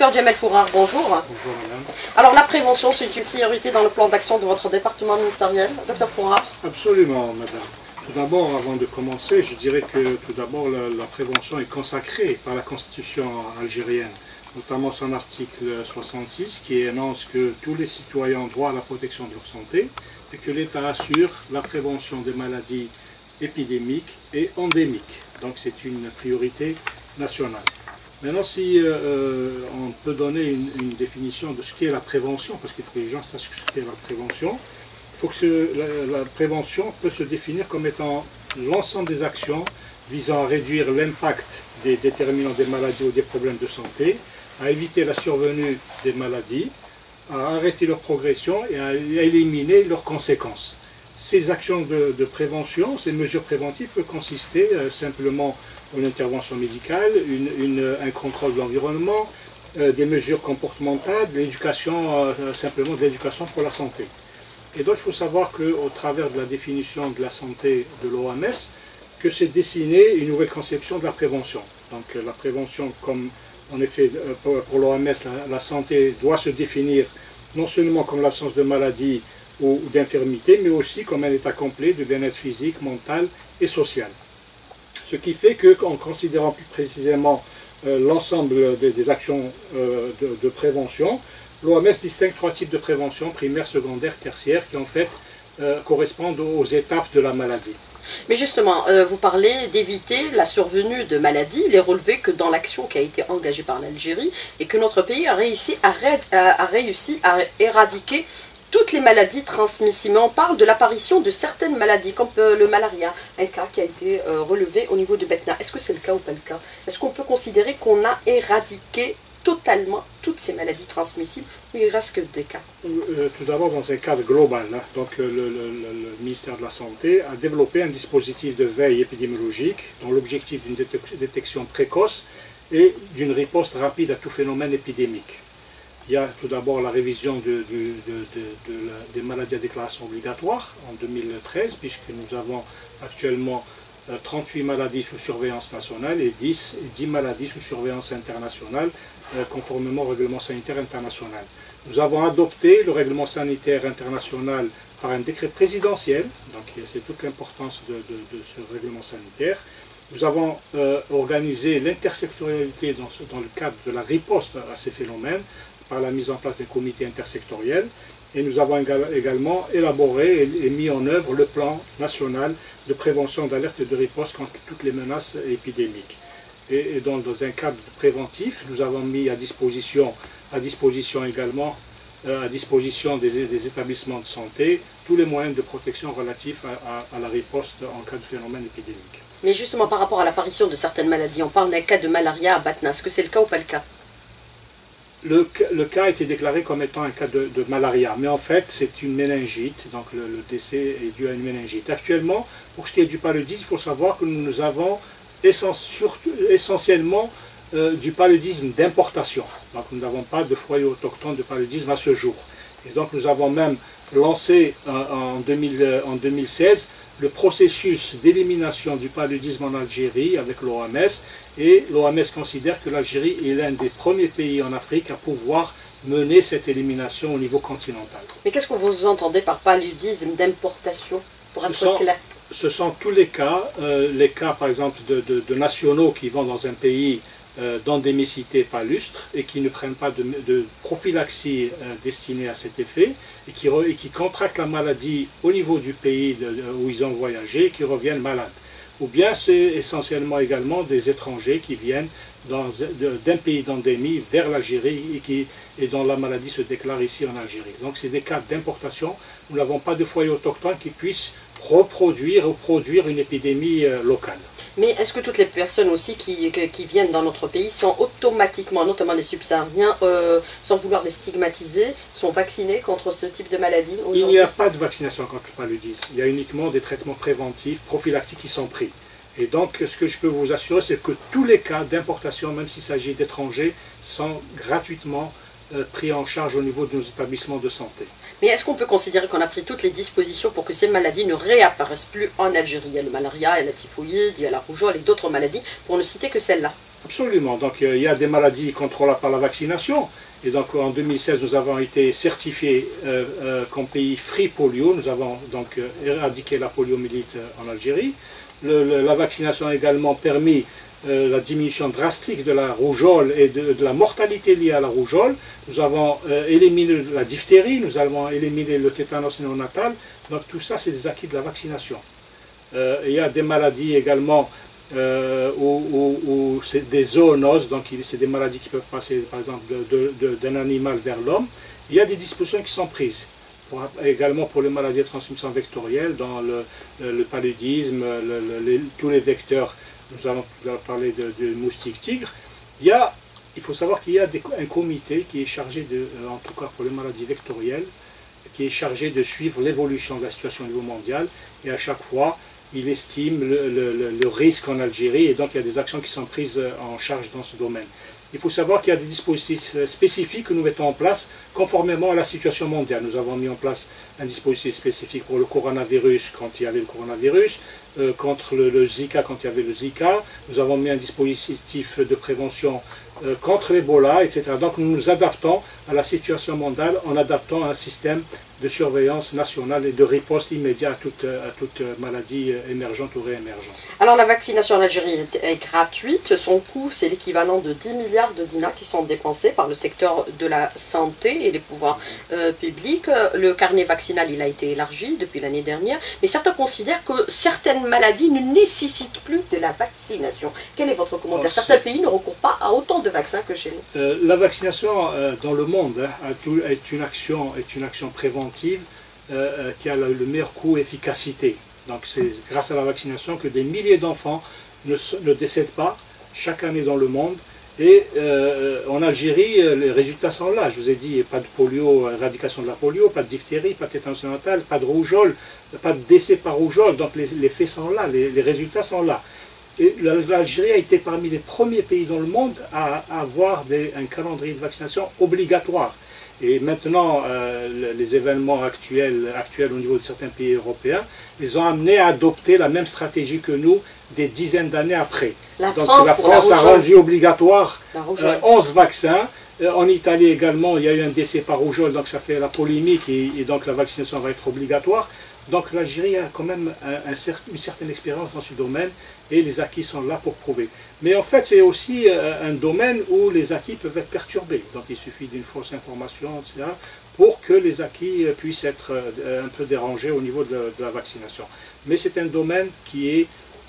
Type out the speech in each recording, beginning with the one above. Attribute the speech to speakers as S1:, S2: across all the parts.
S1: Docteur Djamel Fourard, bonjour.
S2: Bonjour madame.
S1: Alors la prévention, c'est une priorité dans le plan d'action de votre département ministériel, docteur Fourard
S2: Absolument madame. Tout d'abord, avant de commencer, je dirais que tout d'abord la, la prévention est consacrée par la constitution algérienne, notamment son article 66 qui énonce que tous les citoyens ont droit à la protection de leur santé et que l'État assure la prévention des maladies épidémiques et endémiques. Donc c'est une priorité nationale. Maintenant, si euh, euh, on peut donner une, définition de ce qu'est la prévention, parce qu'il faut que les gens sachent ce qu'est la prévention, il faut que la, prévention peut se définir comme étant l'ensemble des actions visant à réduire l'impact des déterminants des maladies ou des problèmes de santé, à éviter la survenue des maladies, à arrêter leur progression et à éliminer leurs conséquences. Ces actions de, prévention, ces mesures préventives peuvent consister euh, simplement en intervention médicale, un contrôle de l'environnement, euh, des mesures comportementales, l'éducation, euh, simplement de l'éducation pour la santé. Et donc il faut savoir qu'au travers de la définition de la santé de l'OMS, que s'est dessinée une nouvelle conception de la prévention. Donc la prévention, comme en effet pour, pour l'OMS, la, la santé doit se définir non seulement comme l'absence de maladie ou, d'infirmité, mais aussi comme un état complet de bien-être physique, mental et social. Ce qui fait qu'en considérant plus précisément euh, l'ensemble des, actions euh, de, prévention, l'OMS distingue trois types de prévention, primaire, secondaire, tertiaire, qui en fait euh, correspondent aux étapes de la maladie.
S1: Mais justement, vous parlez d'éviter la survenue de maladies. Il est relevé que dans l'action qui a été engagée par l'Algérie et que notre pays a réussi à éradiquer toutes les maladies transmissibles. On parle de l'apparition de certaines maladies, comme euh, le malaria, un cas qui a été euh, relevé au niveau de Betna. Est-ce que c'est le cas ou pas le cas? Est-ce qu'on peut considérer qu'on a éradiqué totalement toutes ces maladies transmissibles ou il reste que des cas?
S2: Euh, tout d'abord, dans un cadre global, hein, le, ministère de la Santé a développé un dispositif de veille épidémiologique dont l'objectif d'une détec- détection précoce et d'une riposte rapide à tout phénomène épidémique. Il y a tout d'abord la révision des maladies à déclaration obligatoire en 2013, puisque nous avons actuellement euh, 38 maladies sous surveillance nationale et 10, 10 maladies sous surveillance internationale, euh, conformément au règlement sanitaire international. Nous avons adopté le règlement sanitaire international par un décret présidentiel, donc c'est toute l'importance de, ce règlement sanitaire. Nous avons euh, organisé l'intersectorialité dans le cadre de la riposte à ces phénomènes par la mise en place des comités intersectoriels. Et nous avons égal- également élaboré et, mis en œuvre le plan national de prévention, d'alerte et de riposte contre toutes les menaces épidémiques. Et, donc, dans un cadre préventif, nous avons mis à disposition, également euh, à disposition des, des établissements de santé tous les moyens de protection relatifs à, à- à la riposte en cas de phénomène épidémique.
S1: Mais justement par rapport à l'apparition de certaines maladies, on parle d'un cas de malaria à Batna. Est-ce que c'est le cas ou pas le cas?
S2: Le, ca- le cas a été déclaré comme étant un cas de, malaria, mais en fait c'est une méningite, donc le, décès est dû à une méningite. Actuellement, pour ce qui est du paludisme, il faut savoir que nous avons essentiellement euh, du paludisme d'importation. Donc nous n'avons pas de foyer autochtone de paludisme à ce jour. Et donc nous avons même lancé en, 2000, euh, en 2016 le processus d'élimination du paludisme en Algérie avec l'OMS et l'OMS considère que l'Algérie est l'un des premiers pays en Afrique à pouvoir mener cette élimination au niveau continental.
S1: Mais qu'est-ce que vous entendez par paludisme d'importation Pour
S2: Ce
S1: être
S2: sont-
S1: clair?
S2: Ce sont tous les cas, euh, les cas par exemple de, de- de nationaux qui vont dans un pays euh, d'endémicité palustre et qui ne prennent pas de, prophylaxie euh, destinée à cet effet et qui, et qui contractent la maladie au niveau du pays où ils ont voyagé et qui reviennent malades. Ou bien c'est essentiellement également des étrangers qui viennent d'un pays d'endémie vers l'Algérie et, qui, et dont la maladie se déclare ici en Algérie. Donc c'est des cas d'importation. Nous n'avons pas de foyer autochtone qui puisse reproduire ou produire une épidémie euh, locale.
S1: Mais est-ce que toutes les personnes aussi qui, qui viennent dans notre pays sont automatiquement, notamment les subsahariens, euh, sans vouloir les stigmatiser, sont vaccinées contre ce type de maladie
S2: Il n'y a pas de vaccination contre le paludisme. Il y a uniquement des traitements préventifs, prophylactiques qui sont pris. Et donc, ce que je peux vous assurer, c'est que tous les cas d'importation, même s'il s'agit d'étrangers, sont gratuitement pris en charge au niveau de nos établissements de santé.
S1: Mais est-ce qu'on peut considérer qu'on a pris toutes les dispositions pour que ces maladies ne réapparaissent plus en Algérie? Il y a le malaria, il y a la typhoïde, il y a la rougeole et d'autres maladies, pour ne citer que celles-là.
S2: Absolument. Donc il y a des maladies contrôlables par la vaccination. Et donc en 2016, nous avons été certifiés comme pays free polio. Nous avons donc éradiqué la poliomyélite en Algérie. la vaccination a également permis euh, la diminution drastique de la rougeole et de, la mortalité liée à la rougeole. Nous avons euh, éliminé la diphtérie, nous avons éliminé le tétanos néonatal. Donc tout ça, c'est des acquis de la vaccination. Euh, il y a des maladies également où, c'est des zoonoses, donc c'est des maladies qui peuvent passer par exemple d'un animal vers l'homme. Il y a des dispositions qui sont prises. également pour les maladies de transmission vectorielle, dans le, paludisme, tous les vecteurs nous allons parler de, moustique tigre, il, y a, il faut savoir qu'il y a un comité qui est chargé, de, euh, en tout cas pour les maladies vectorielles, qui est chargé de suivre l'évolution de la situation au niveau mondial, et à chaque fois, il estime le, risque en Algérie, et donc il y a des actions qui sont prises euh, en charge dans ce domaine. Il faut savoir qu'il y a des dispositifs euh, spécifiques que nous mettons en place conformément à la situation mondiale. Nous avons mis en place un dispositif spécifique pour le coronavirus quand il y avait le coronavirus, euh, contre le, Zika quand il y avait le Zika. Nous avons mis un dispositif de prévention euh, contre l'Ebola, etc. Donc nous nous adaptons à la situation mondiale en adaptant un système de surveillance nationale et de riposte immédiate à toute, à toute maladie émergente ou réémergente.
S1: Alors la vaccination en Algérie est, gratuite. Son coût, c'est l'équivalent de 10 milliards de dinars qui sont dépensés par le secteur de la santé et les pouvoirs euh, publics. Le carnet vaccinal, il a été élargi depuis l'année dernière, mais certains considèrent que certaines maladies ne nécessitent plus de la vaccination. Quel est votre commentaire? Oh, Certains pays ne recourent pas à autant de vaccins que chez nous.
S2: Euh, la vaccination euh, dans le monde hein, est, une action, est une action préventive euh, euh, qui a le, meilleur coût-efficacité. Donc c'est grâce à la vaccination que des milliers d'enfants ne, décèdent pas chaque année dans le monde. Et euh, en Algérie, les résultats sont là. Je vous ai dit, pas de polio, éradication de la polio, pas de diphtérie, pas de tétanos natale, pas de rougeole, pas de décès par rougeole. Donc les, faits sont là, les, résultats sont là. L'Algérie a été parmi les premiers pays dans le monde à, avoir un calendrier de vaccination obligatoire. Et maintenant, euh, les événements actuels, actuels au niveau de certains pays européens, ils ont amené à adopter la même stratégie que nous des dizaines d'années après.
S1: La donc France,
S2: la France a rendu obligatoire 11 euh, vaccins. Euh, en Italie également, il y a eu un décès par rougeole, donc ça fait la polémique et donc la vaccination va être obligatoire. Donc l'Algérie a quand même une certaine expérience dans ce domaine et les acquis sont là pour prouver. Mais en fait, c'est aussi euh, un domaine où les acquis peuvent être perturbés. Donc il suffit d'une fausse information, etc., pour que les acquis euh, puissent être euh, un peu dérangés au niveau de la, vaccination. Mais c'est un domaine qui est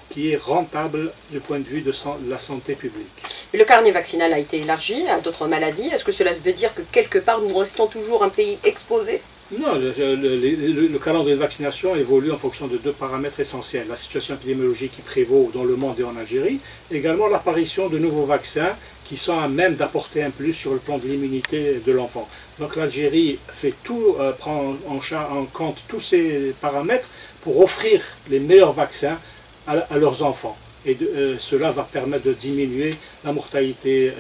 S2: qui est rentable du point de vue de la santé publique.
S1: Le carnet vaccinal a été élargi à d'autres maladies. Est-ce que cela veut dire que quelque part nous restons toujours un pays exposé?
S2: Non, le, calendrier de vaccination évolue en fonction de deux paramètres essentiels. La situation épidémiologique qui prévaut dans le monde et en Algérie, également l'apparition de nouveaux vaccins qui sont à même d'apporter un plus sur le plan de l'immunité de l'enfant. Donc l'Algérie fait tout, euh, prend en, compte tous ces paramètres pour offrir les meilleurs vaccins à, leurs enfants. Et euh, cela va permettre de diminuer la mortalité,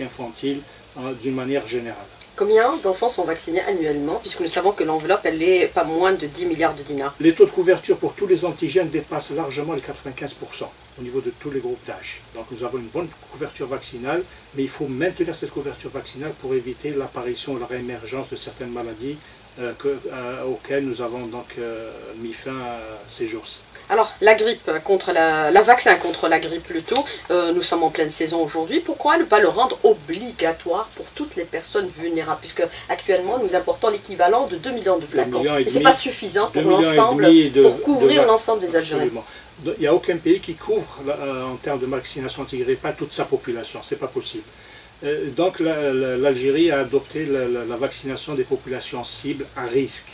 S2: infantile hein, d'une manière générale.
S1: Combien d'enfants sont vaccinés annuellement, puisque nous savons que l'enveloppe, elle n'est pas moins de 10 milliards de dinars
S2: Les taux de couverture pour tous les antigènes dépassent largement les 95% au niveau de tous les groupes d'âge. Donc nous avons une bonne couverture vaccinale, mais il faut maintenir cette couverture vaccinale pour éviter l'apparition ou la réémergence de certaines maladies euh, euh, auxquelles nous avons donc euh, mis fin ces jours-ci.
S1: Alors, la grippe contre la, vaccin contre la grippe plutôt, euh, nous sommes en pleine saison aujourd'hui. Pourquoi ne pas le rendre obligatoire pour toutes les personnes vulnérables? Puisque actuellement, nous apportons l'équivalent de 2 millions de flacons. Et ce n'est pas suffisant pour l'ensemble, pour couvrir l'ensemble des Algériens.
S2: Il n'y a aucun pays qui couvre, euh, en termes de vaccination anti pas toute sa population. Ce n'est pas possible. Euh, donc l'Algérie a adopté la, vaccination des populations cibles à risque.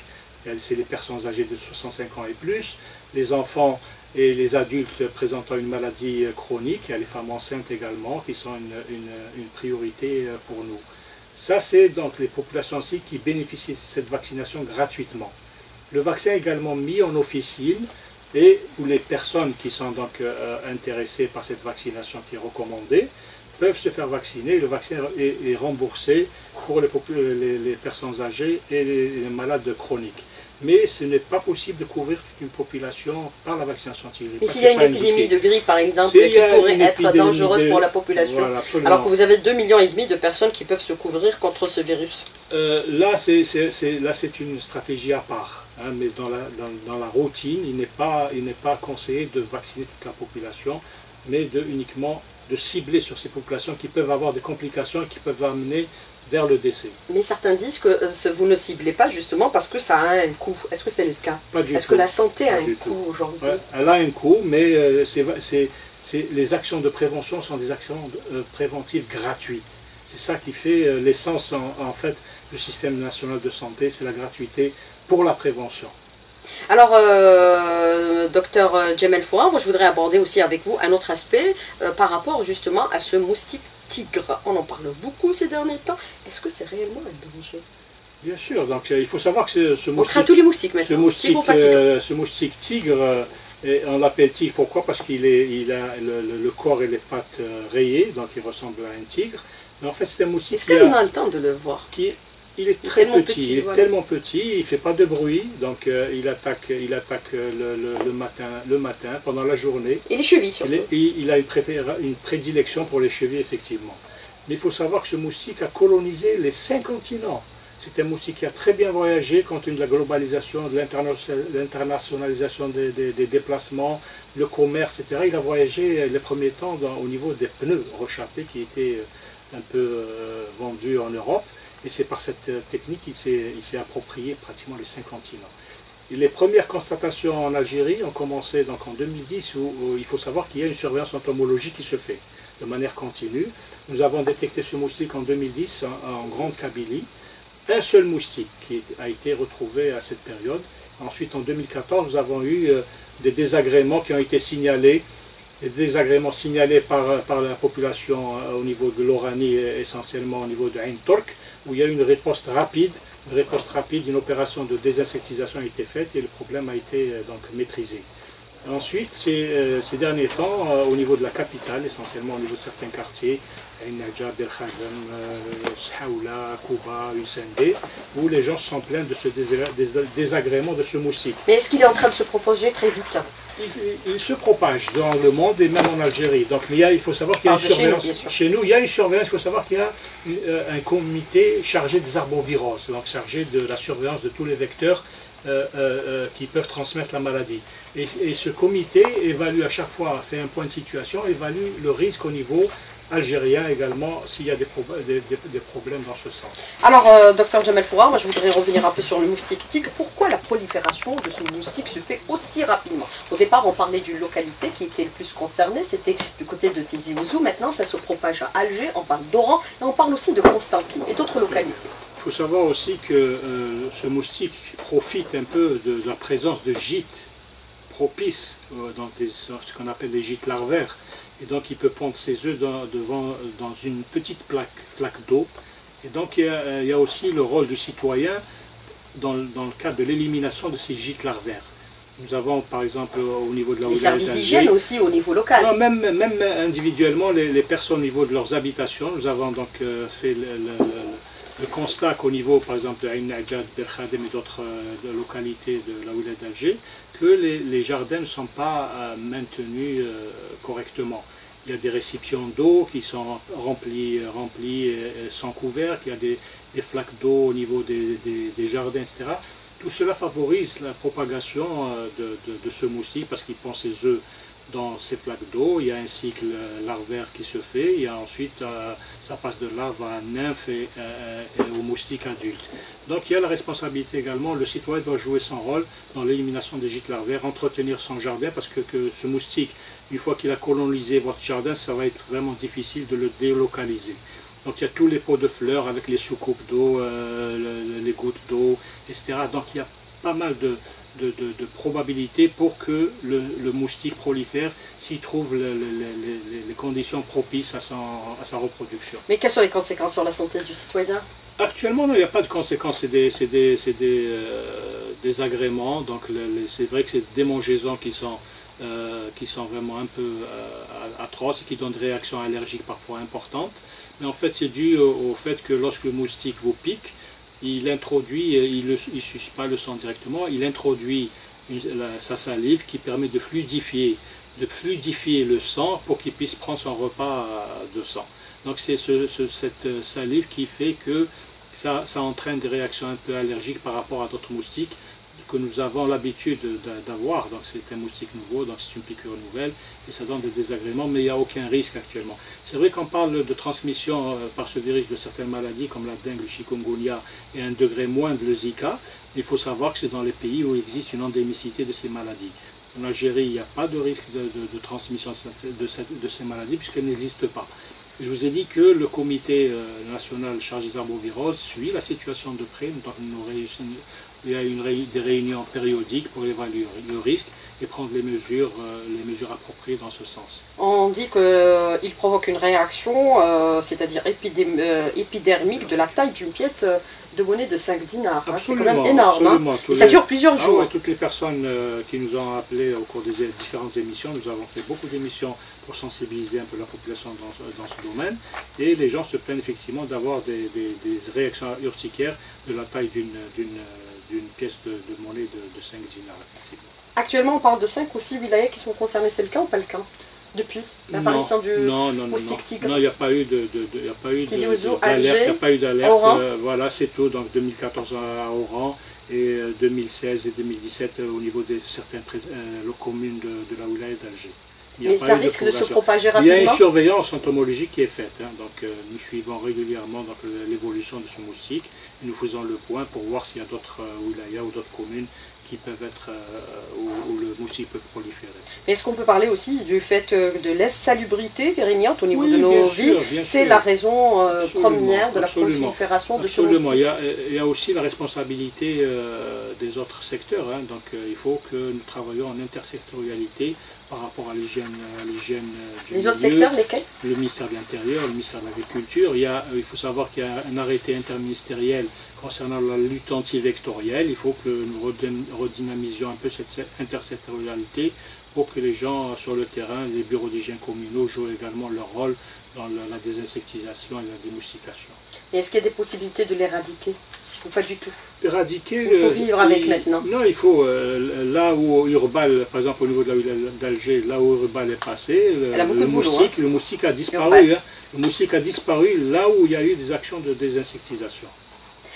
S2: C'est les personnes âgées de 65 ans et plus, les enfants et les adultes présentant une maladie chronique, il y a les femmes enceintes également, qui sont une, priorité euh, pour nous. Ça, c'est donc les populations aussi qui bénéficient de cette vaccination gratuitement. Le vaccin est également mis en officine et où les personnes qui sont donc euh, intéressées par cette vaccination qui est recommandée peuvent se faire vacciner. Le vaccin est, remboursé pour les, personnes âgées et les malades chroniques. mais ce n'est pas possible de couvrir toute une population par la vaccination anti-grippe.
S1: Mais s'il y a une épidémie de grippe, par exemple, qui pourrait être dangereuse pour la population, alors que vous avez 2,5 millions et demi de personnes qui peuvent se couvrir contre ce virus
S2: euh, Là, c'est une stratégie à part. Hein, mais dans la, dans, dans la routine, il n'est pas, pas conseillé de vacciner toute la population, mais de uniquement de cibler sur ces populations qui peuvent avoir des complications et qui peuvent amener vers le décès.
S1: Mais certains disent que euh, vous ne ciblez pas justement parce que ça a un coût. Est-ce que c'est le cas?
S2: Pas du
S1: Est-ce que la santé a un coût aujourd'hui?
S2: Elle a un coût, mais euh, c'est, les actions de prévention sont des actions euh, préventives gratuites. C'est ça qui fait l'essence en, en, fait du système national de santé, c'est la gratuité pour la prévention.
S1: Alors, euh, docteur Djemel Foura, moi je voudrais aborder aussi avec vous un autre aspect euh, par rapport justement à ce moustique tigre. On en parle beaucoup ces derniers temps. Est-ce que c'est réellement un danger?
S2: Bien sûr, donc euh, il faut savoir que ce, moustique...
S1: On tous les moustiques maintenant.
S2: Ce moustique, tigre. ce moustique tigre, on l'appelle tigre pourquoi? Parce qu'il il a le, corps et les pattes rayées, donc il ressemble à un tigre. Mais en fait c'est un moustique...
S1: Est-ce qu'on a le temps de le voir?
S2: qui, il est très petit, il est tellement petit, il ne fait pas de bruit, donc euh, il attaque, il attaque le, matin, le matin, pendant la journée.
S1: Et les chevilles surtout.
S2: Il, a une, une, prédilection pour les chevilles, effectivement. Mais il faut savoir que ce moustique a colonisé les cinq continents. C'est un moustique qui a très bien voyagé compte tenu de la globalisation, de l'internationalisation des, déplacements, le commerce, etc. Il a voyagé les premiers temps au niveau des pneus rechappés qui étaient un peu euh, vendus en Europe. Et c'est par cette euh, technique qu'il s'est approprié pratiquement les cinq continents. les premières constatations en Algérie ont commencé donc en 2010 où, il faut savoir qu'il y a une surveillance entomologique qui se fait de manière continue. Nous avons détecté ce moustique en 2010 en, Grande Kabylie. Un seul moustique qui a été retrouvé à cette période. Ensuite, en 2014, nous avons eu euh, des désagréments qui ont été signalés des désagréments signalés par, par la population euh, au niveau de l'Oranie, essentiellement au niveau de Ain Tork, où il y a eu une réponse rapide, une réponse rapide, une opération de désinsectisation a été faite et le problème a été euh, donc maîtrisé. Ensuite, ces, euh, derniers temps, au niveau de la capitale, essentiellement au niveau de certains quartiers, Najab, El Khadem, Saoula, Kouba, Usende, où les gens se sont plaints de ce désagrément de ce moustique.
S1: Mais est-ce qu'il est en train de se propager très vite?
S2: Il, se propage dans le monde et même en Algérie. Donc il, faut savoir qu'il y a une surveillance. Chez nous, il y a une surveillance, il faut savoir qu'il y a euh, un comité chargé des arboviroses, donc chargé de la surveillance de tous les vecteurs euh, euh, qui peuvent transmettre la maladie. Et, et, ce comité évalue à chaque fois, fait un point de situation, évalue le risque au niveau algérien également s'il y a des, des, problèmes dans ce sens.
S1: Alors, euh, docteur Jamel Foura, moi je voudrais revenir un peu sur le moustique tigre. Pourquoi la prolifération de ce moustique se fait aussi rapidement? Au départ, on parlait d'une localité qui était le plus concernée, c'était du côté de Tizi Ouzou. Maintenant, ça se propage à Alger, on parle d'Oran, et on parle aussi de Constantine et d'autres localités.
S2: Il faut savoir aussi que euh, ce moustique profite un peu de, la présence de gîtes propices euh, dans ce qu'on appelle les gîtes larvaires et donc il peut pondre ses œufs dans, devant, dans une petite plaque, flaque d'eau. Et donc il y, a, aussi le rôle du citoyen dans, dans le cadre de l'élimination de ces gîtes larvaires. Nous avons par exemple au niveau de la
S1: Les services d'hygiène aussi au niveau local.
S2: Non, même, même individuellement, les, personnes au niveau de leurs habitations, nous avons donc euh, fait le, le, constat qu'au niveau par exemple de Ain Najad, Berkhadem et d'autres euh, localités de la Ouled d'Alger, que les, jardins ne sont pas euh, maintenus euh, correctement. Il y a des réceptions d'eau qui sont remplies, remplies sans couvercle, il y a des, flaques d'eau au niveau des, jardins, etc. Tout cela favorise la propagation de, de ce moustique parce qu'il pond ses œufs dans ces flaques d'eau, il y a un cycle larvaire qui se fait, a ensuite, euh, ça passe de larve à nymphe et, euh, au moustique adulte. Donc il y a la responsabilité également, le citoyen doit jouer son rôle dans l'élimination des gîtes larvaires, entretenir son jardin, parce que, ce moustique, une fois qu'il a colonisé votre jardin, ça va être vraiment difficile de le délocaliser. Donc il y a tous les pots de fleurs avec les soucoupes d'eau, euh, les gouttes d'eau, etc. Donc il y a pas mal de, de, probabilité pour que le, moustique prolifère s'il trouve les conditions propices à, à, sa reproduction.
S1: Mais quelles sont les conséquences sur la santé du citoyen?
S2: Actuellement, il n'y a pas de conséquences, c'est des, des, des, agréments, donc c'est vrai que c'est des démangeaisons qui sont, euh, qui sont vraiment un peu euh, atroces et qui donnent des réactions allergiques parfois importantes. Mais en fait, c'est dû au, au, fait que lorsque le moustique vous pique, il introduit, il ne suce pas le sang directement, il introduit sa salive qui permet de fluidifier, de fluidifier le sang pour qu'il puisse prendre son repas de sang. Donc c'est cette salive qui fait que ça entraîne des réactions un peu allergiques par rapport à d'autres moustiques que nous avons l'habitude d'avoir. Donc c'est un moustique nouveau, donc c'est une piqûre nouvelle et ça donne des désagréments, mais il n'y a aucun risque actuellement. C'est vrai qu'on parle de transmission euh, par ce virus de certaines maladies comme la dengue, le chikungunya et un degré moindre le Zika. Il faut savoir que c'est dans les pays où existe une endémicité de ces maladies. En Algérie, il n'y a pas de risque de, transmission de, ces maladies puisqu'elles n'existent pas. Je vous ai dit que le comité euh, national chargé des arboviroses suit la situation de près. Il y a une, des réunions périodiques pour évaluer le risque et prendre les mesures, euh, les mesures appropriées dans ce sens.
S1: On dit qu'il euh, provoque une réaction, euh, c'est-à-dire épidermique de la taille d'une pièce de monnaie de 5 dinars. Hein. C'est quand même énorme. Hein. ça dure plusieurs ah jours.
S2: toutes les personnes qui nous ont appelés au cours des différentes émissions, nous avons fait beaucoup d'émissions pour sensibiliser un peu la population dans, dans, ce domaine. Et les gens se plaignent effectivement d'avoir des, des, des réactions urticaires de la taille d'une d'une pièce de, monnaie de, 5 dinars.
S1: Actuellement, on parle de 5 ou 6 wilayas qui sont concernés. C'est le cas ou pas le cas depuis l'apparition du
S2: non, non, non, non, il n'y a pas eu de, il n'y a pas eu
S1: d'alerte,
S2: il n'y a pas eu d'alerte. Euh, voilà, c'est tout. Donc 2014 à Oran et 2016 euh, et 2017 euh, au niveau de certaines communes de, de la wilaya d'Alger.
S1: Mais ça risque de, se propager rapidement
S2: Il y a une surveillance entomologique qui est faite. Hein. donc, euh, nous suivons régulièrement l'évolution de ce moustique nous faisons le point pour voir s'il y a d'autres euh, wilayas ou d'autres communes qui peuvent être euh, où, le moustique peut proliférer.
S1: Est-ce qu'on peut parler aussi du fait de l'insalubrité pérignante au niveau de nos villes? C'est la raison première de la prolifération de ce moustique.
S2: Il y, a, il y a aussi la responsabilité des autres secteurs. Hein. donc il faut que nous travaillions en intersectorialité par rapport à l'hygiène
S1: du Les autres secteurs, lesquels?
S2: Le ministère de l'Intérieur, le ministère de l'Agriculture. Il, il faut savoir qu'il y a un arrêté interministériel concernant la lutte anti-vectorielle. Il faut que nous redynamisions un peu cette intersectorialité pour que les gens sur le terrain, les bureaux d'hygiène communaux jouent également leur rôle dans la désinsectisation et la démoustication.
S1: Et est-ce qu'il y a des possibilités de l'éradiquer ou pas du tout
S2: Éradiquer.
S1: Il faut vivre avec maintenant.
S2: Non, il faut. Euh, là où Urbal, par exemple au niveau de la ville d'Alger, là où Urbal est passé, le, moustique, hein. le moustique a disparu. Hein. le moustique a disparu là où il y a eu des actions de désinsectisation.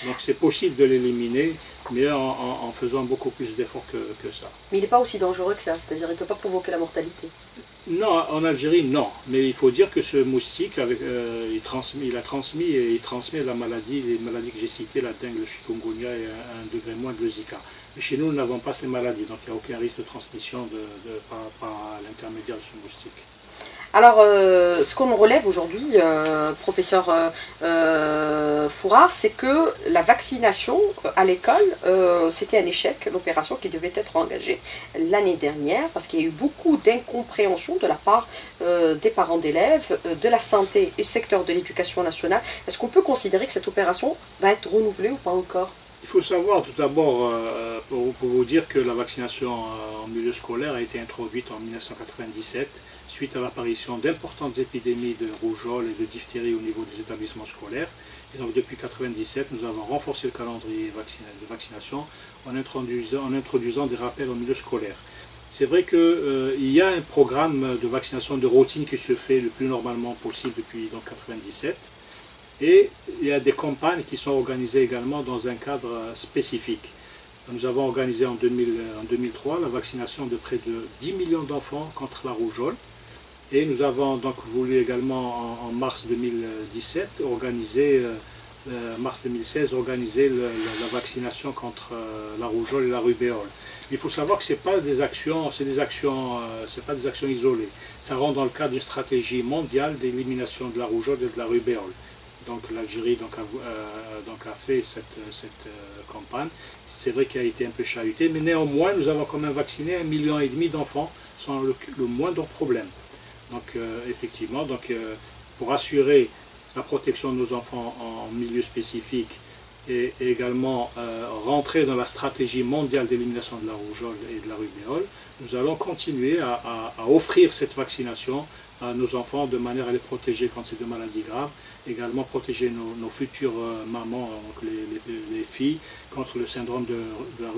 S2: Donc c'est possible de l'éliminer, mais en, faisant beaucoup plus d'efforts que, que, ça.
S1: Mais il n'est pas aussi dangereux que ça, c'est-à-dire qu'il ne peut pas provoquer la mortalité
S2: Non, en Algérie, non. Mais il faut dire que ce moustique, avec, euh, il, a transmis et il transmet la maladie, les maladies que j'ai citées, la dengue, le chikungunya et un, degré moins de Zika. Mais chez nous, nous n'avons pas ces maladies, donc il n'y a aucun risque de transmission par l'intermédiaire de ce moustique.
S1: Alors, euh, ce qu'on relève aujourd'hui, euh, professeur euh, Fourard, c'est que la vaccination à l'école, c'était un échec, l'opération qui devait être engagée l'année dernière, parce qu'il y a eu beaucoup d'incompréhension de la part des parents d'élèves, de la santé et secteur de l'éducation nationale. Est-ce qu'on peut considérer que cette opération va être renouvelée ou pas encore?
S2: Il faut savoir tout d'abord, pour, vous dire que la vaccination en milieu scolaire a été introduite en 1997 suite à l'apparition d'importantes épidémies de rougeole et de diphtérie au niveau des établissements scolaires. Et donc depuis 1997, nous avons renforcé le calendrier de vaccination en introduisant, en des rappels au milieu scolaire. C'est vrai qu'il euh, y a un programme de vaccination de routine qui se fait le plus normalement possible depuis 1997. Et il y a des campagnes qui sont organisées également dans un cadre spécifique. Nous avons organisé en, 2003 la vaccination de près de 10 millions d'enfants contre la rougeole. Et nous avons donc voulu également en, mars 2017 organiser, euh, euh, mars 2016, organiser la vaccination contre euh, la rougeole et la rubéole. Il faut savoir que ce pas des actions, c'est des actions, pas des actions isolées. Ça rentre dans le cadre d'une stratégie mondiale d'élimination de la rougeole et de la rubéole. Donc l'Algérie donc, a, donc a fait cette, cette campagne. C'est vrai qu'elle a été un peu chahutée, mais néanmoins nous avons quand même vacciné un million et demi d'enfants sans le moindre problème. Donc euh, effectivement, euh, pour assurer la protection de nos enfants en milieu spécifique et, également euh, rentrer dans la stratégie mondiale d'élimination de la rougeole et de la rubéole, nous allons continuer à, offrir cette vaccination à nos enfants de manière à les protéger quand c'est de maladies graves, également protéger nos, futures euh, mamans, donc les, filles, contre le syndrome de, la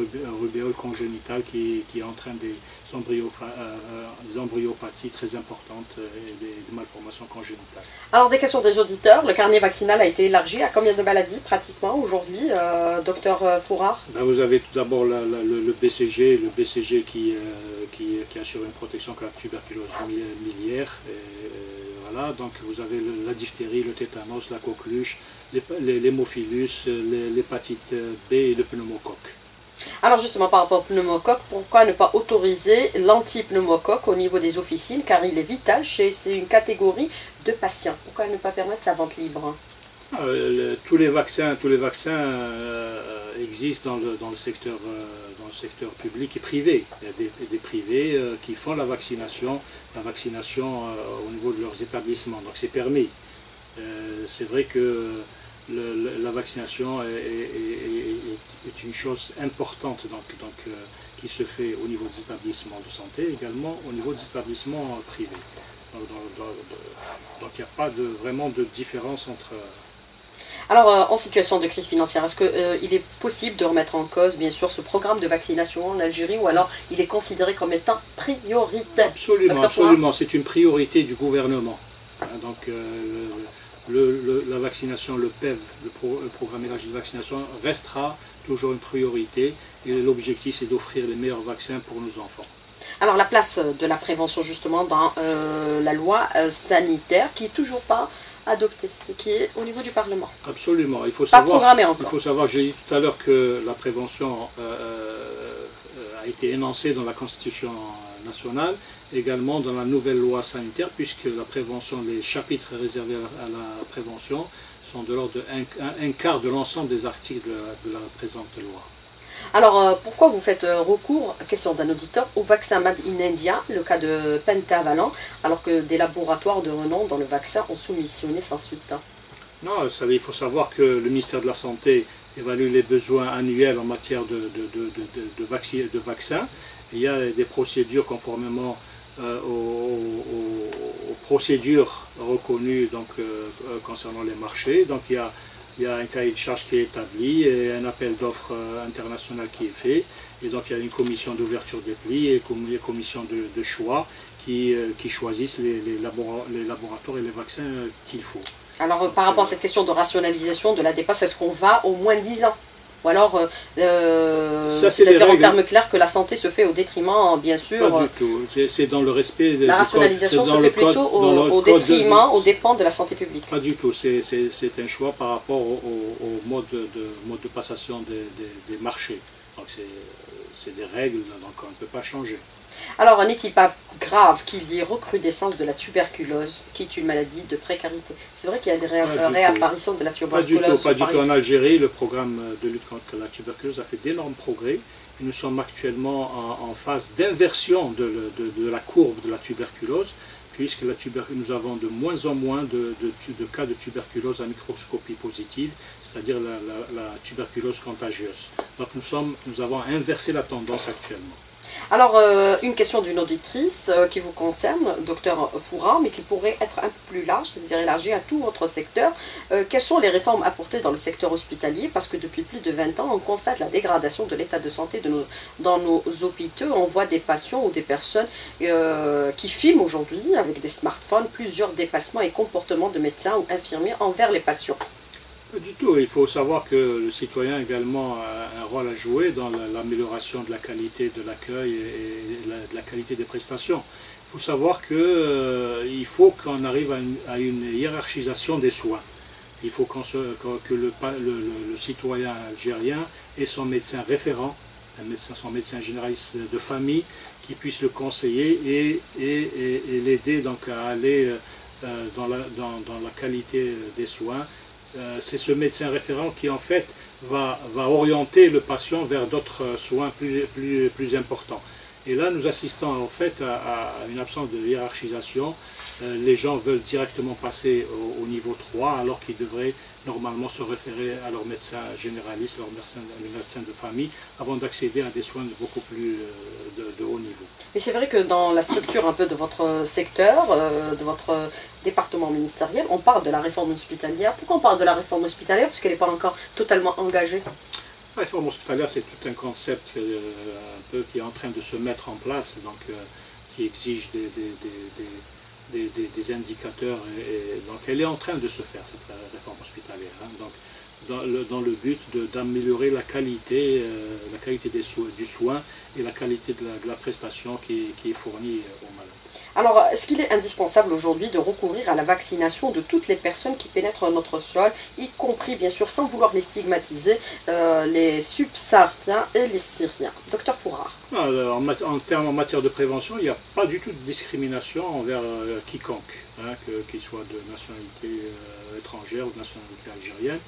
S2: rubéole congénitale qui, entraîne des, des embryopathies très importantes et des, malformations congénitales.
S1: Alors des questions des auditeurs, le carnet vaccinal a été élargi à combien de maladies pratiquement aujourd'hui, docteur Fourard?
S2: Ben, Vous avez tout d'abord le, BCG, le BCG qui, qui, qui, assure une protection contre la tuberculose miliaire. Voilà, donc vous avez la diphtérie, le tétanos, la coqueluche, l'hémophilus, l'hépatite B et le pneumocoque.
S1: Alors justement par rapport au pneumocoque, pourquoi ne pas autoriser l'antipneumocoque au niveau des officines car il est vital chez c'est une catégorie de patients. Pourquoi ne pas permettre sa vente libre?
S2: Euh, tous les vaccins, tous les vaccins euh, existent dans le, secteur, euh, dans le secteur public et privé. Il y a des, privés qui font la vaccination, la vaccination au niveau de leurs établissements. Donc c'est permis. c'est vrai que la vaccination est, une chose importante donc, donc qui se fait au niveau des établissements de santé, également au niveau des établissements privés. Donc il n'y a pas de, vraiment de différence entre
S1: alors, euh, en situation de crise financière, est-ce qu'il euh, est possible de remettre en cause, bien sûr, ce programme de vaccination en Algérie ou alors il est considéré comme étant prioritaire?
S2: Absolument, absolument. C'est une priorité du gouvernement. Hein, donc, euh, la vaccination, le PEV, le, programme élargi de vaccination, restera toujours une priorité. Et l'objectif, c'est d'offrir les meilleurs vaccins pour nos enfants.
S1: Alors la place de la prévention justement dans la loi sanitaire qui n'est toujours pas adopté et qui est au niveau du Parlement.
S2: Absolument. Il faut savoir, Il faut savoir, j'ai dit tout à l'heure que la prévention euh, euh, a été énoncée dans la Constitution nationale, également dans la nouvelle loi sanitaire, puisque la prévention, les chapitres réservés à la, prévention sont de l'ordre d'un un, quart de l'ensemble des articles de la présente loi.
S1: Alors, euh, pourquoi vous faites euh, recours, question d'un auditeur, au vaccin Made in India, le cas de pentavalent, alors que des laboratoires de renom dans le vaccin ont soumissionné sans suite hein?
S2: Non, il faut savoir que le ministère de la Santé évalue les besoins annuels en matière de, de, vaccins. Il y a des procédures conformément euh, aux, procédures reconnues donc, concernant les marchés. Donc il y a il y a un cahier de charge qui est établi et un appel d'offres euh, international qui est fait. Et donc il y a une commission d'ouverture des plis et une commission de, choix qui, euh, choisissent les, les, laboratoires et les vaccins euh, qu'il faut.
S1: Alors par rapport à cette question de rationalisation de la dépense, est-ce qu'on va au moins 10 ans? Ou alors, euh, c'est-à-dire en termes clairs que la santé se fait au détriment, bien sûr.
S2: Pas du tout. C'est dans le respect.
S1: La rationalisation se fait plutôt au, détriment, au dépens de la santé publique.
S2: Pas du tout. C'est un choix par rapport au, mode, de, mode de passation des, des marchés. Donc c'est des règles, donc on ne peut pas changer.
S1: Alors, n'est-il pas grave qu'il y ait recrudescence de la tuberculose, qui est une maladie de précarité? C'est vrai qu'il y a des réapparitions de la tuberculose.
S2: Pas du tout, pas du tout. En Algérie, le programme de lutte contre la tuberculose a fait d'énormes progrès. Nous sommes actuellement en, phase d'inversion de, la courbe de la tuberculose, puisque la nous avons de moins en moins de, cas de tuberculose à microscopie positive, c'est-à-dire la, tuberculose contagieuse. Donc nous, sommes, nous avons inversé la tendance actuellement.
S1: Alors, euh, une question d'une auditrice euh, qui vous concerne, docteur Foura, mais qui pourrait être un peu plus large, c'est-à-dire élargie à tout votre secteur. Euh, quelles sont les réformes apportées dans le secteur hospitalier? Parce que depuis plus de 20 ans, on constate la dégradation de l'état de santé dans nos hôpitaux. On voit des patients ou des personnes qui filment aujourd'hui avec des smartphones plusieurs dépassements et comportements de médecins ou infirmiers envers les patients
S2: du tout. Il faut savoir que le citoyen également a un rôle à jouer dans l'amélioration de la qualité de l'accueil et de la qualité des prestations. Il faut savoir qu'il euh, faut qu'on arrive à une, hiérarchisation des soins. Il faut que le, citoyen algérien ait son médecin référent, son médecin généraliste de famille, qui puisse le conseiller et, l'aider à aller euh, dans la qualité des soins c'est ce médecin référent qui en fait va, orienter le patient vers d'autres soins plus, plus, plus, importants. Et là, nous assistons en fait à, une absence de hiérarchisation. Euh, les gens veulent directement passer au, niveau 3 alors qu'ils devraient normalement se référer à leur médecin généraliste, leur médecin, de famille, avant d'accéder à des soins beaucoup plus euh, de, haut niveau.
S1: Mais c'est vrai que dans la structure un peu de votre secteur, euh, de votre département ministériel, on parle de la réforme hospitalière. Pourquoi on parle de la réforme hospitalière? Parce qu'elle n'est pas encore totalement engagée.
S2: La réforme hospitalière, c'est tout un concept euh, un peu qui est en train de se mettre en place, donc euh, qui exige des, des, indicateurs. Et, donc elle est en train de se faire, cette réforme hospitalière. Hein. donc, dans le, dans le but d'améliorer la qualité, euh, la qualité des du soin et la qualité de la, prestation qui, qui, est fournie aux malades.
S1: Alors, est-ce qu'il est indispensable aujourd'hui de recourir à la vaccination de toutes les personnes qui pénètrent notre sol, y compris bien sûr sans vouloir les stigmatiser, euh, les subsahariens et les syriens? Docteur Fourard.
S2: en, termes en matière de prévention, il n'y a pas du tout de discrimination envers euh, quiconque, hein, qu'il soit de nationalité euh, étrangère ou de nationalité algérienne.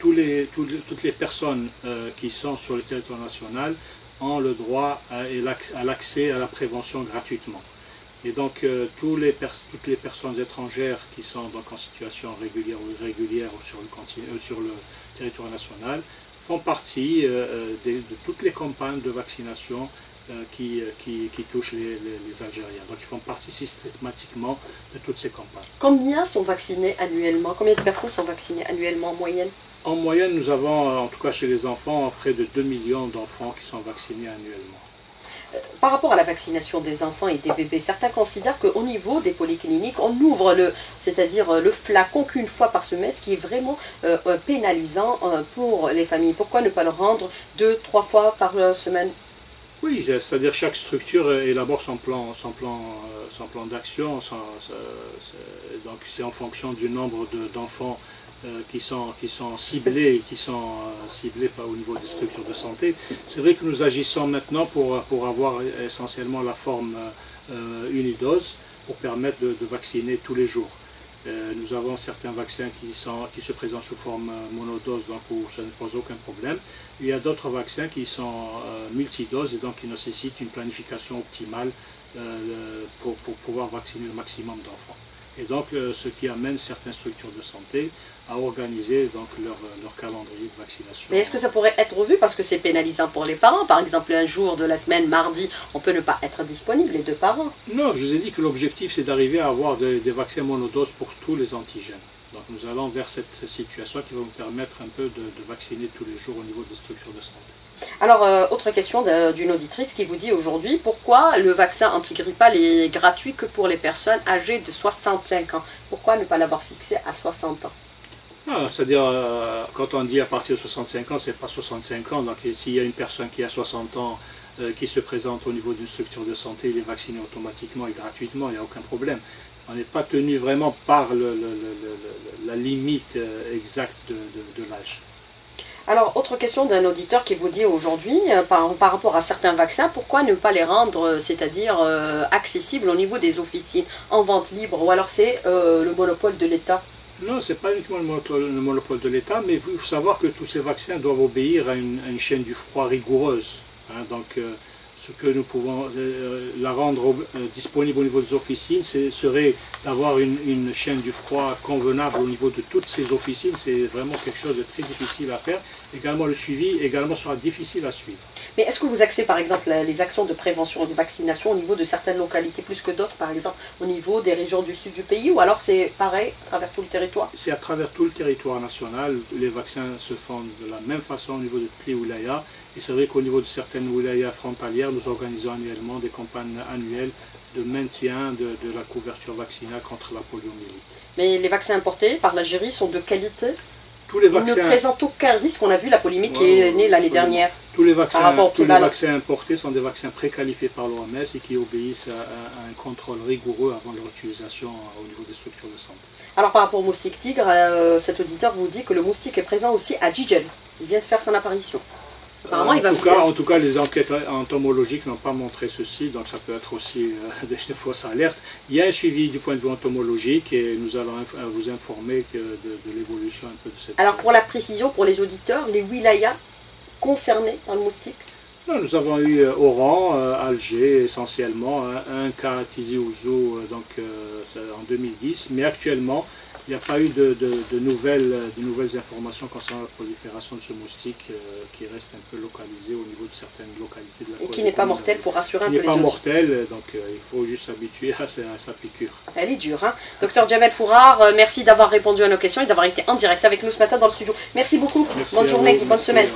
S2: toutes les personnes qui sont sur le territoire national ont le droit à l'accès à la prévention gratuitement. Et donc, euh, tous les toutes les personnes étrangères qui sont donc en situation régulière ou irrégulière sur le, euh, sur le territoire national font partie euh, de, toutes les campagnes de vaccination qui, qui, qui, touchent les, les, Algériens. Donc, ils font partie systématiquement de toutes ces campagnes.
S1: Combien sont vaccinés annuellement? Combien de personnes sont vaccinées annuellement en moyenne?
S2: En moyenne, nous avons, en tout cas chez les enfants, près de 2 millions d'enfants qui sont vaccinés annuellement
S1: par rapport à la vaccination des enfants et des bébés, certains considèrent qu'au niveau des polycliniques, on ouvre le, c'est-à-dire euh, le flacon qu'une fois par semaine, ce qui est vraiment euh, euh, pénalisant pour les familles. Pourquoi ne pas le rendre deux, trois fois par semaine?
S2: Oui, c'est-à-dire chaque structure élabore son plan, son plan, son plan d'action. donc c'est en fonction du nombre d'enfants qui, sont, qui sont ciblés qui sont euh, ciblés pas au niveau des structures de santé. C'est vrai que nous agissons maintenant pour, pour avoir essentiellement la forme euh, unidose pour permettre de, vacciner tous les jours. nous avons certains vaccins qui, sont, qui se présentent sous forme monodose, donc où ça ne pose aucun problème. Il y a d'autres vaccins qui sont multidoses et donc qui nécessitent une planification optimale pour, pour pouvoir vacciner le maximum d'enfants. Et donc, ce qui amène certaines structures de santé à organiser donc leur, leur calendrier de vaccination.
S1: Mais est-ce que ça pourrait être revu parce que c'est pénalisant pour les parents? Par exemple, un jour de la semaine, mardi, on peut ne pas être disponible, les deux parents
S2: Non, je vous ai dit que l'objectif c'est d'arriver à avoir des, vaccins monodoses pour tous les antigènes. Donc nous allons vers cette situation qui va nous permettre un peu de, vacciner tous les jours au niveau des structures de santé.
S1: Alors, euh, autre question d'une auditrice qui vous dit aujourd'hui, pourquoi le vaccin antigrippal est gratuit que pour les personnes âgées de 65 ans? Pourquoi ne pas l'avoir fixé à 60 ans?
S2: Ah, c'est-à-dire, euh, quand on dit à partir de 65 ans, c'est pas 65 ans. Donc, s'il y a une personne qui a 60 ans euh, qui se présente au niveau d'une structure de santé, il est vacciné automatiquement et gratuitement, il n'y a aucun problème. On n'est pas tenu vraiment par la limite euh, exacte de, l'âge.
S1: Alors, autre question d'un auditeur qui vous dit aujourd'hui, par, par, rapport à certains vaccins, pourquoi ne pas les rendre, c'est-à-dire accessibles au niveau des officines, en vente libre, ou alors c'est le monopole de l'État?
S2: Non, ce n'est pas uniquement le monopole, de l'État, mais il faut savoir que tous ces vaccins doivent obéir à une, chaîne du froid rigoureuse. Hein. donc, euh, ce que nous pouvons euh, la rendre euh, disponible au niveau des officines, serait d'avoir une, chaîne du froid convenable au niveau de toutes ces officines. C'est vraiment quelque chose de très difficile à faire. Également, le suivi également sera difficile à suivre.
S1: Mais est-ce que vous axez par exemple les actions de prévention et de vaccination au niveau de certaines localités plus que d'autres, par exemple au niveau des régions du sud du pays, ou alors c'est pareil à travers tout le territoire?
S2: C'est à travers tout le territoire national. Les vaccins se font de la même façon au niveau de toutes les wilayas. Et c'est vrai qu'au niveau de certaines wilayas frontalières, nous organisons annuellement des campagnes annuelles de maintien de, la couverture vaccinale contre la poliomyélite.
S1: Mais les vaccins importés par l'Algérie sont de qualité tous les vaccins... Ils ne présentent aucun risque. On a vu la polémique qui est née l'année dernière.
S2: Tous les vaccins, tous les vaccins importés sont des vaccins préqualifiés par l'OMS et qui obéissent à, un contrôle rigoureux avant leur utilisation au niveau des structures de santé.
S1: Alors par rapport au moustique tigre, euh, cet auditeur vous dit que le moustique est présent aussi à Djidjen. Il vient de faire son apparition
S2: en, tout cas, en tout cas, les enquêtes entomologiques n'ont pas montré ceci, donc ça peut être aussi euh, des, fausses alertes. Il y a un suivi du point de vue entomologique et nous allons vous informer de, l'évolution un peu de cette...
S1: Alors pour la précision, pour les auditeurs, les wilayas concernés par le moustique
S2: nous avons eu euh, Oran, euh, Alger essentiellement, un, cas à Tizi Ouzou donc, en 2010, mais actuellement il n'y a pas eu de, nouvelles, de nouvelles informations concernant la prolifération de ce moustique qui reste un peu localisé au niveau de certaines localités de la
S1: Et qui n'est pas mortel pour rassurer un peu les
S2: autres. Il n'est pas mortel, donc il faut juste s'habituer à, sa piqûre.
S1: Elle est dure. Hein Docteur Jamel Fourard, merci d'avoir répondu à nos questions et d'avoir été en direct avec nous ce matin dans le studio. Merci beaucoup. bonne journée, bonne semaine.